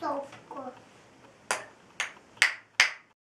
走过。